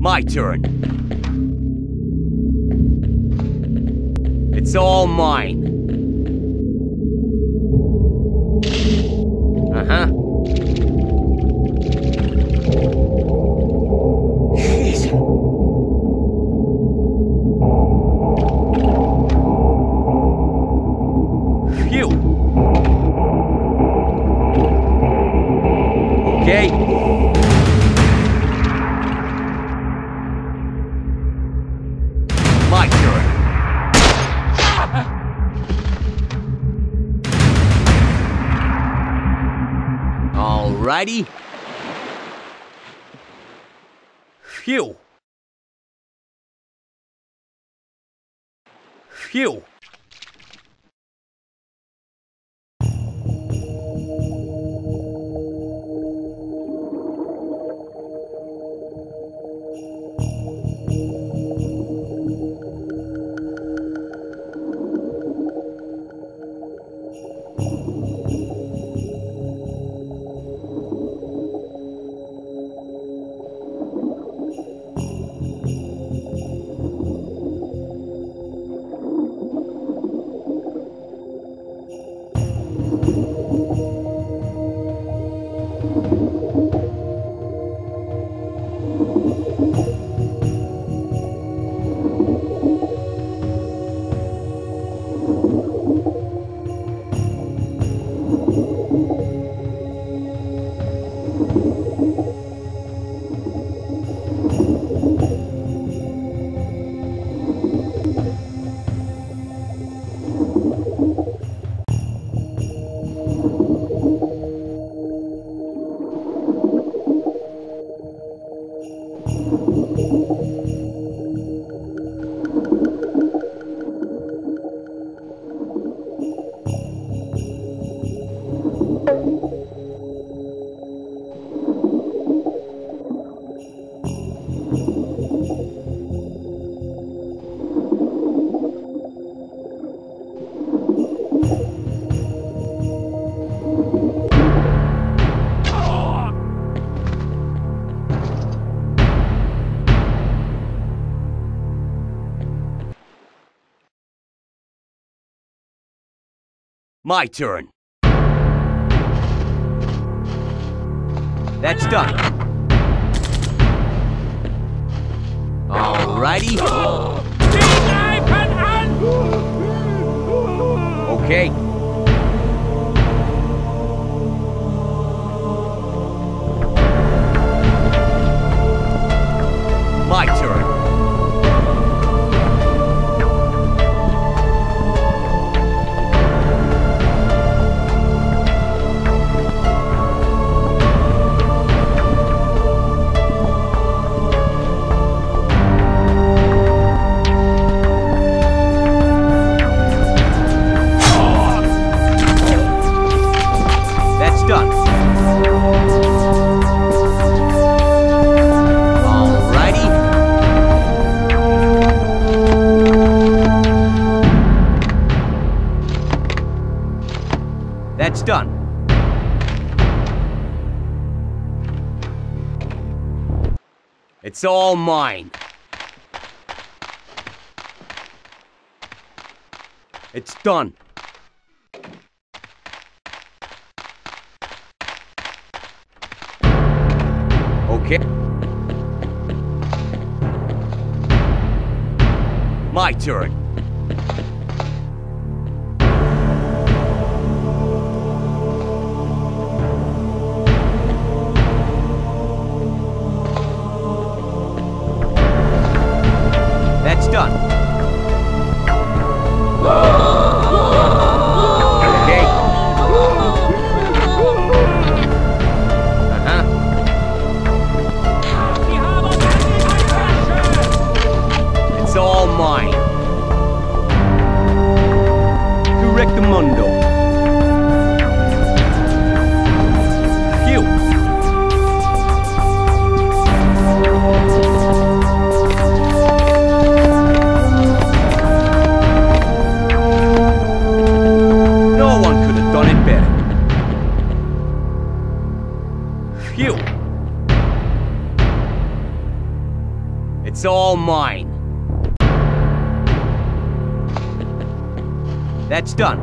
My turn. It's all mine. Uh-huh. Phew. Okay. Alrighty. Phew. Phew. My turn. That's done. Alrighty. Okay. My turn. Done. Alrighty. That's done. It's all mine. It's done. Okay. My turn. mine. Correctamundo. You. No one could have done it better. It's all mine. That's done.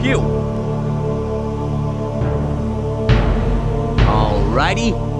Phew. Alrighty.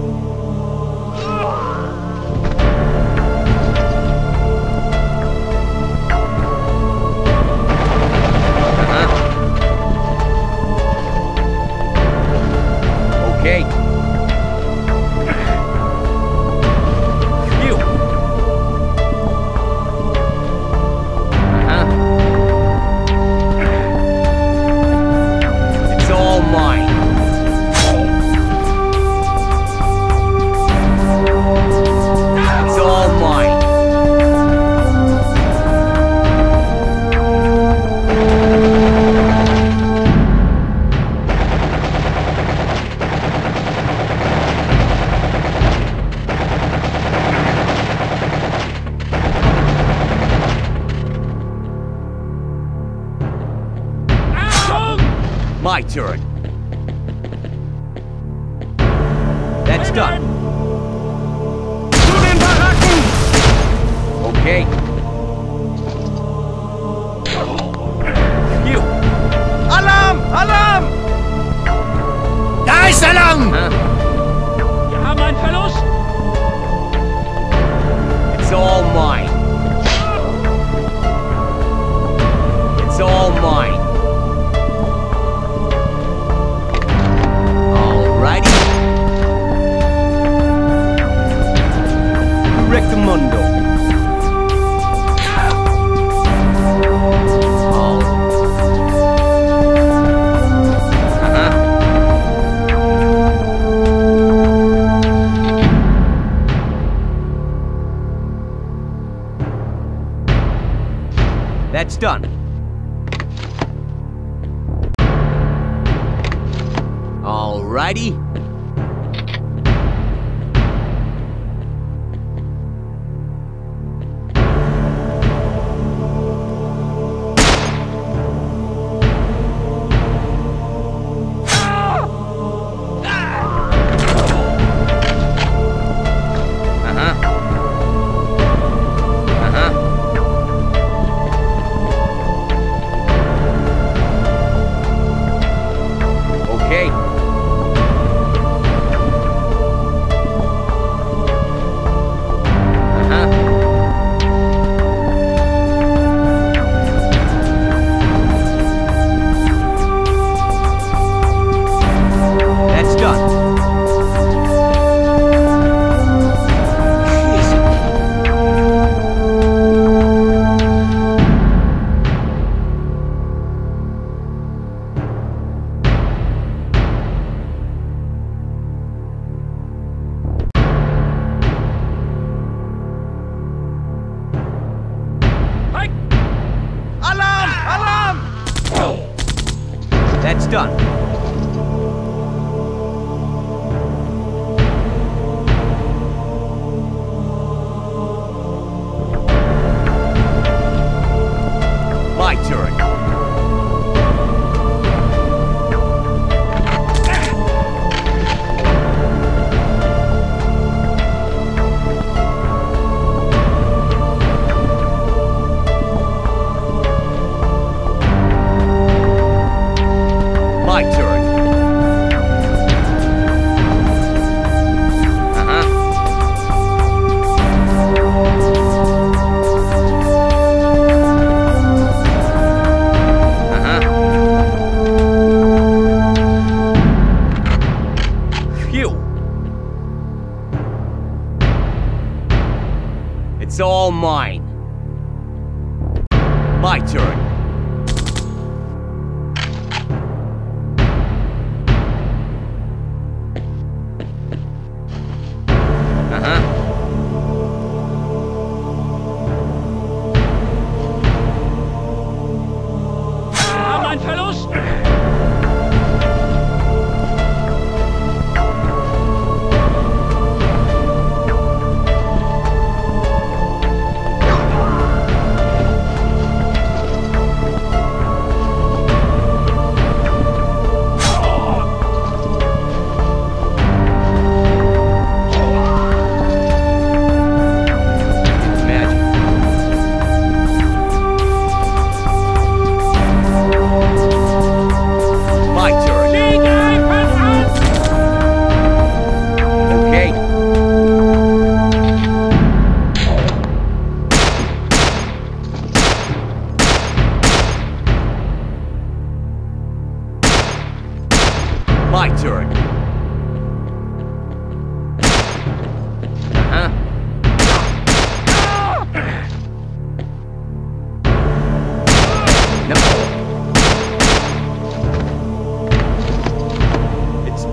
my turret. That's done. Okay. Alrighty, done.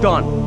Done.